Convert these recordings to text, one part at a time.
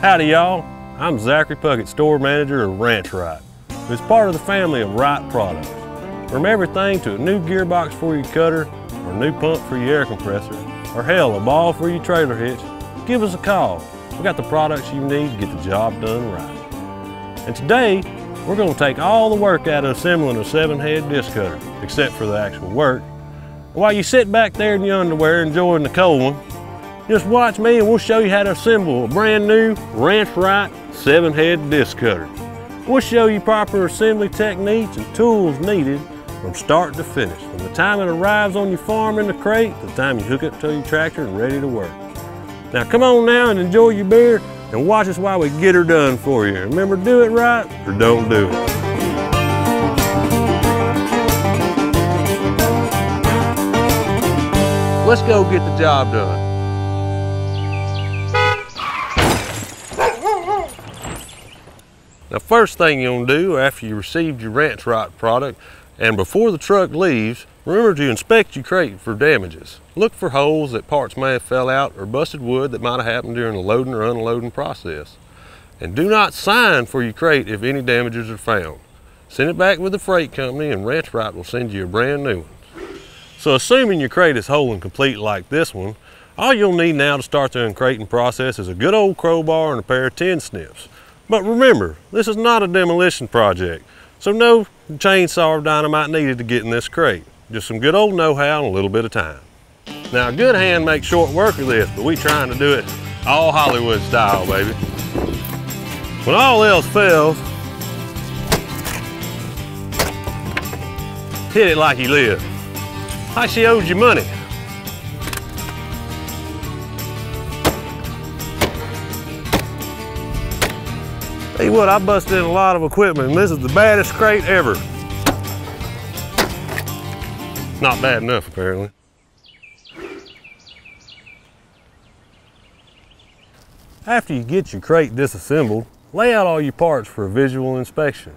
Howdy y'all, I'm Zachary Puckett, store manager of Ranch Rite, who's part of the family of Rite products. From everything to a new gearbox for your cutter, or a new pump for your air compressor, or hell, a ball for your trailer hitch, give us a call. We got the products you need to get the job done right. And today, we're gonna take all the work out of assembling a seven head disc cutter, except for the actual work. While you sit back there in your underwear enjoying the cold one, just watch me and we'll show you how to assemble a brand new Ranch Rite 7 head disc cutter. We'll show you proper assembly techniques and tools needed from start to finish, from the time it arrives on your farm in the crate to the time you hook it to your tractor and ready to work. Now come on now and enjoy your beer and watch us while we get her done for you. Remember, do it right or don't do it. Let's go get the job done. Now first thing you're gonna do after you received your Ranch Rite product and before the truck leaves, remember to inspect your crate for damages. Look for holes that parts may have fell out or busted wood that might have happened during the loading or unloading process. And do not sign for your crate if any damages are found. Send it back with the freight company and Ranch Rite will send you a brand new one. So assuming your crate is whole and complete like this one, all you'll need now to start the uncrating process is a good old crowbar and a pair of tin snips. But remember, this is not a demolition project, so no chainsaw or dynamite needed to get in this crate. Just some good old know-how and a little bit of time. Now, a good hand makes short work of this, but we trying to do it all Hollywood style, baby. When all else fails, hit it like you live. Like she owed you money. Tell you what, I busted in a lot of equipment and this is the baddest crate ever. Not bad enough, apparently. After you get your crate disassembled, lay out all your parts for a visual inspection.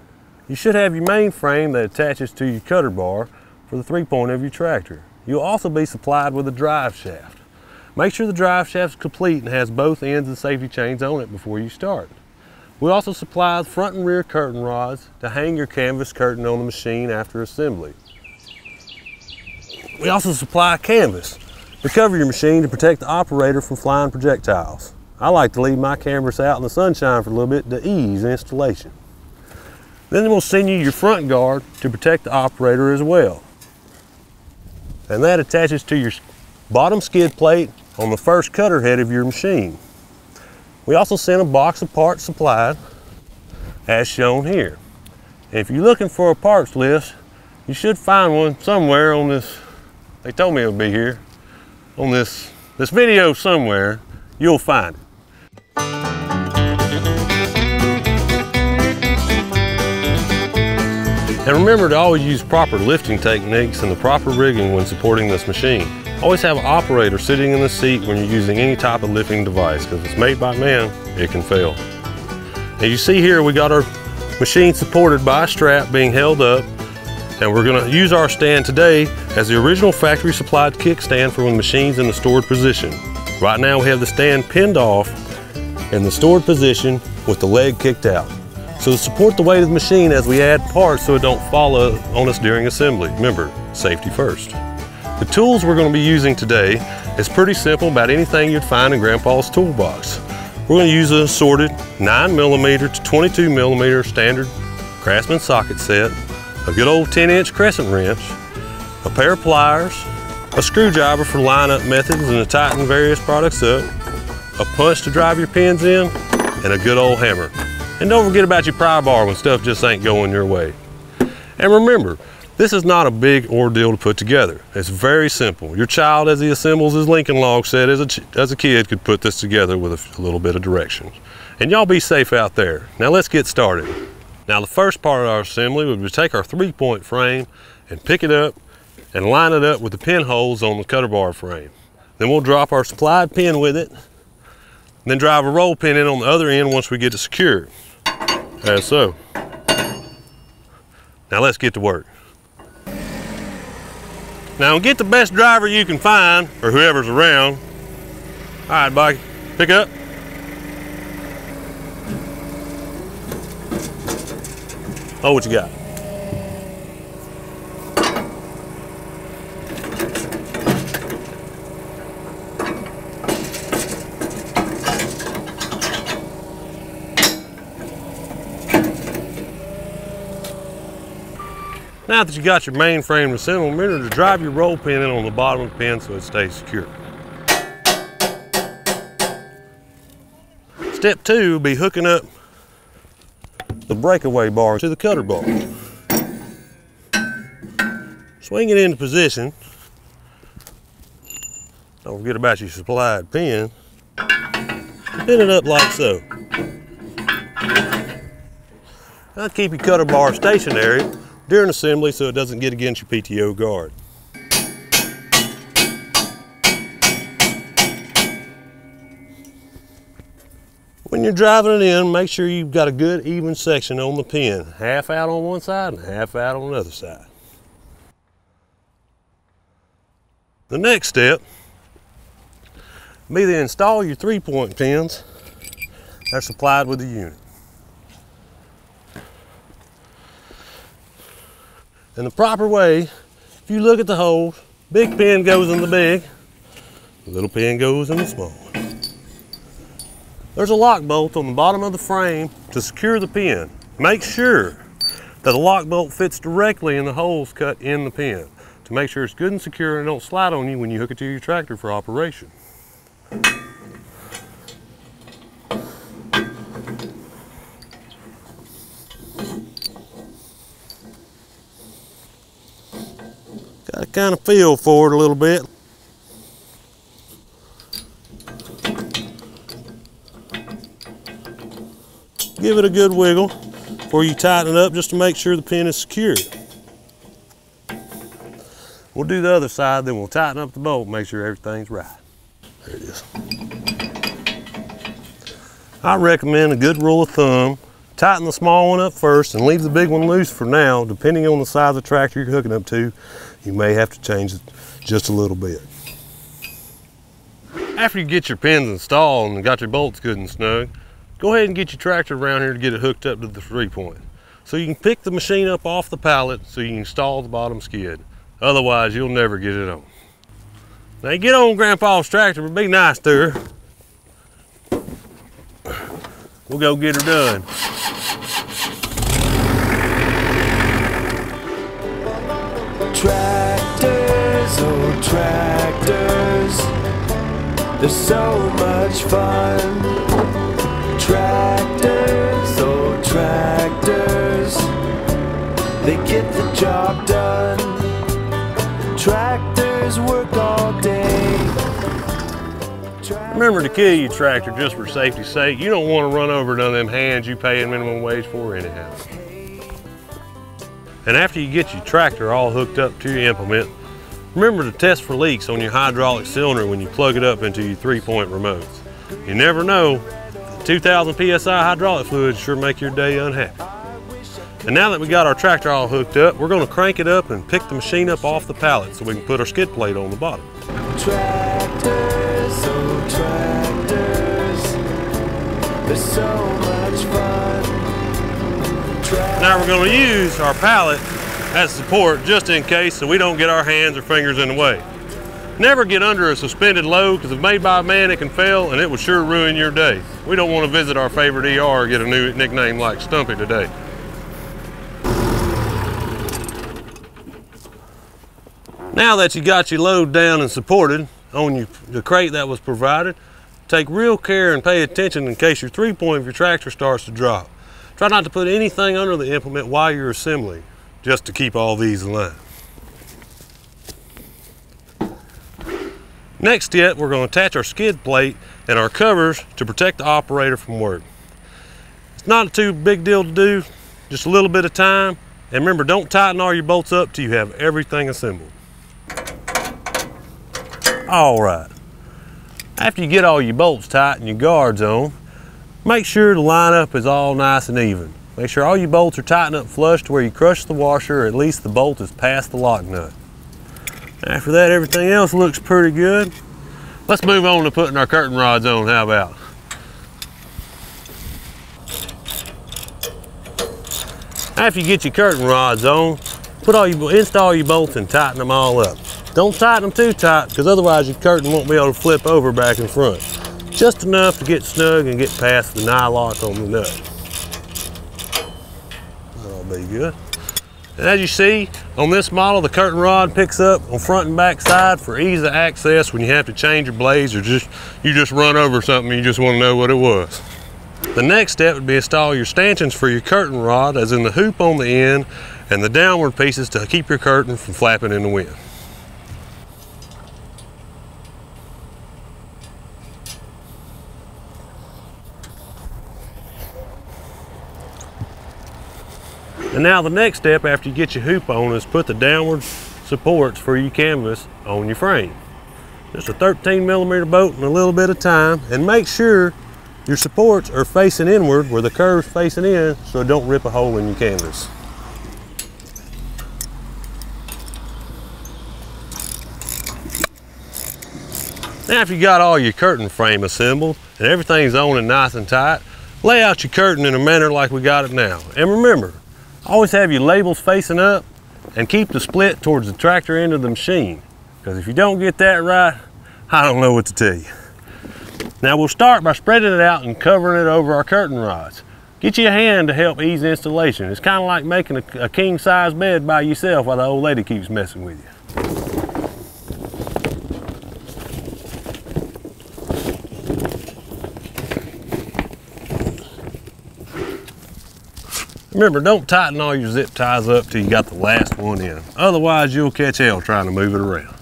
You should have your main frame that attaches to your cutter bar for the three point of your tractor. You'll also be supplied with a drive shaft. Make sure the drive shaft is complete and has both ends and safety chains on it before you start. We also supply front and rear curtain rods to hang your canvas curtain on the machine after assembly. We also supply canvas to cover your machine to protect the operator from flying projectiles. I like to leave my canvas out in the sunshine for a little bit to ease installation. Then we'll send you your front guard to protect the operator as well. And that attaches to your bottom skid plate on the first cutter head of your machine. We also sent a box of parts supplied as shown here. If you're looking for a parts list, you should find one somewhere on this, they told me it would be here, on this, this video somewhere, you'll find it. And remember to always use proper lifting techniques and the proper rigging when supporting this machine. Always have an operator sitting in the seat when you're using any type of lifting device because if it's made by man, it can fail. As you see here, we got our machine supported by a strap being held up and we're gonna use our stand today as the original factory supplied kickstand for when the machine's in the stored position. Right now we have the stand pinned off in the stored position with the leg kicked out. So to support the weight of the machine as we add parts so it don't fall on us during assembly. Remember, safety first. The tools we're going to be using today is pretty simple, about anything you'd find in Grandpa's toolbox. We're going to use an assorted 9mm to 22mm standard Craftsman socket set, a good old 10 inch crescent wrench, a pair of pliers, a screwdriver for line-up methods and to tighten various products up, a punch to drive your pins in, and a good old hammer. And don't forget about your pry bar when stuff just ain't going your way. And remember, this is not a big ordeal to put together. It's very simple. Your child, as he assembles his Lincoln log set as a, as a kid, could put this together with a, a little bit of direction. And y'all be safe out there. Now let's get started. Now the first part of our assembly would be to take our three-point frame and pick it up and line it up with the pinholes on the cutter bar frame. Then we'll drop our supplied pin with it, then drive a roll pin in on the other end once we get it secured as so. Now let's get to work. Now get the best driver you can find, or whoever's around. All right, buddy, pick up. Oh, what you got? Now that you got your main frame assembled, remember to drive your roll pin in on the bottom of the pin so it stays secure. Step two will be hooking up the breakaway bar to the cutter bar. Swing it into position. Don't forget about your supplied pin. Pin it up like so. Now keep your cutter bar stationary during assembly so it doesn't get against your PTO guard. When you're driving it in, make sure you've got a good even section on the pin. Half out on one side and half out on the other side. The next step be to install your three point pins that's supplied with the unit. In the proper way, if you look at the holes, big pin goes in the big, little pin goes in the small. There's a lock bolt on the bottom of the frame to secure the pin. Make sure that the lock bolt fits directly in the holes cut in the pin to make sure it's good and secure and don't slide on you when you hook it to your tractor for operation. Kind of feel for it a little bit. Give it a good wiggle before you tighten it up just to make sure the pin is secure. We'll do the other side, then we'll tighten up the bolt, make sure everything's right. There it is. I recommend a good rule of thumb. Tighten the small one up first and leave the big one loose for now. Depending on the size of tractor you're hooking up to, you may have to change it just a little bit. After you get your pins installed and got your bolts good and snug, go ahead and get your tractor around here to get it hooked up to the three point. So you can pick the machine up off the pallet so you can install the bottom skid. Otherwise, you'll never get it on. Now get on Grandpa's tractor, but be nice to her. We'll go get her done. Tractors, oh tractors, they're so much fun. Tractors, oh tractors, they get the job done. Remember to kill your tractor just for safety's sake. You don't want to run over none of them hands you pay paying minimum wage for anyhow. And after you get your tractor all hooked up to your implement, remember to test for leaks on your hydraulic cylinder when you plug it up into your three-point remotes. You never know, 2,000 PSI hydraulic fluid sure make your day unhappy. And now that we got our tractor all hooked up, we're gonna crank it up and pick the machine up off the pallet so we can put our skid plate on the bottom. Now we're gonna use our pallet as support just in case so we don't get our hands or fingers in the way. Never get under a suspended load because if made by a man it can fail and it will sure ruin your day. We don't want to visit our favorite ER or get a new nickname like Stumpy today. Now that you got your load down and supported on your, the crate that was provided, take real care and pay attention in case your three point of your tractor starts to drop. Try not to put anything under the implement while you're assembling, just to keep all these in line. Next step, we're going to attach our skid plate and our covers to protect the operator from work. It's not a too big deal to do, just a little bit of time. And remember, don't tighten all your bolts up till you have everything assembled. All right. After you get all your bolts tight and your guards on, make sure the lineup is all nice and even. Make sure all your bolts are tightened up flush to where you crush the washer or at least the bolt is past the lock nut. After that, everything else looks pretty good. Let's move on to putting our curtain rods on, how about? After you get your curtain rods on, put all your, install your bolts and tighten them all up. Don't tighten them too tight because otherwise your curtain won't be able to flip over back and front. Just enough to get snug and get past the nylock on the nut. That'll be good. And as you see, on this model, the curtain rod picks up on front and back side for ease of access when you have to change your blades or just you just run over something and you just want to know what it was. The next step would be install your stanchions for your curtain rod, as in the hoop on the end and the downward pieces to keep your curtain from flapping in the wind. And now the next step after you get your hoop on is put the downward supports for your canvas on your frame. Just a 13 millimeter bolt and a little bit of time and make sure your supports are facing inward where the curve's facing in so it don't rip a hole in your canvas. Now if you got all your curtain frame assembled and everything's on and nice and tight, lay out your curtain in a manner like we got it now. And remember, Always have your labels facing up and keep the split towards the tractor end of the machine. Because if you don't get that right, I don't know what to tell you. Now we'll start by spreading it out and covering it over our curtain rods. Get you a hand to help ease installation. It's kind of like making a, a king size bed by yourself while the old lady keeps messing with you. Remember, don't tighten all your zip ties up till you got the last one in. Otherwise, you'll catch hell trying to move it around.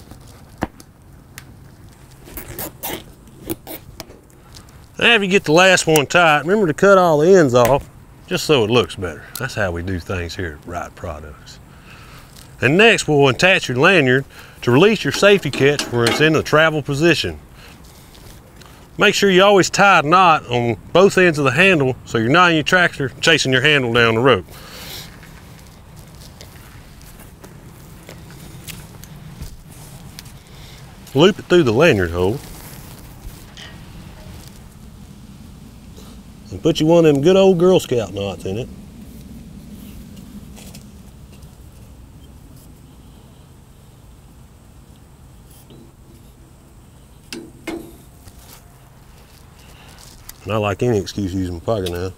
After you get the last one tight, remember to cut all the ends off just so it looks better. That's how we do things here at Rite Products. And next, we'll attach your lanyard to release your safety catch where it's in the travel position. Make sure you always tie a knot on both ends of the handle so you're not in your tractor chasing your handle down the rope. Loop it through the lanyard hole. And put you one of them good old Girl Scout knots in it. Not like any excuse using my pocket now.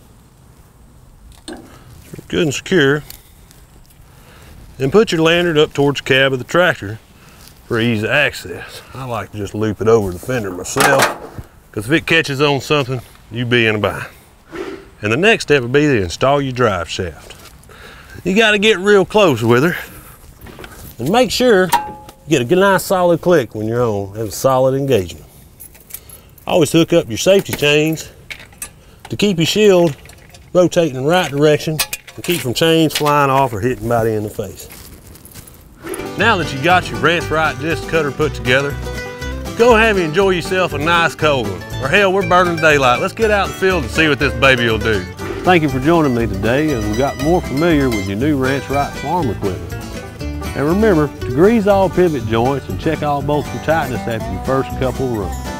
Good and secure. Then put your lanyard up towards the cab of the tractor for easy access. I like to just loop it over the fender myself because if it catches on something, you be in a bind. And the next step would be to install your drive shaft. You got to get real close with her and make sure you get a good, nice solid click when you're on, have a solid engagement. Always hook up your safety chains to keep your shield rotating in the right direction and keep from chains flying off or hitting body in the face. Now that you got your Ranch Rite disc cutter put together, go have and enjoy yourself a nice cold one. Or hell, we're burning daylight. Let's get out in the field and see what this baby will do. Thank you for joining me today as we got more familiar with your new Ranch Rite farm equipment. And remember to grease all pivot joints and check all bolts for tightness after your first couple runs.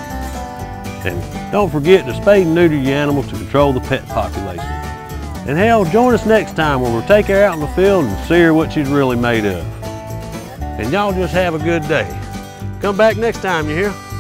And don't forget to spay and neuter your animals to control the pet population. And hell, join us next time where we'll take her out in the field and see her what she's really made of. And y'all just have a good day. Come back next time, you hear?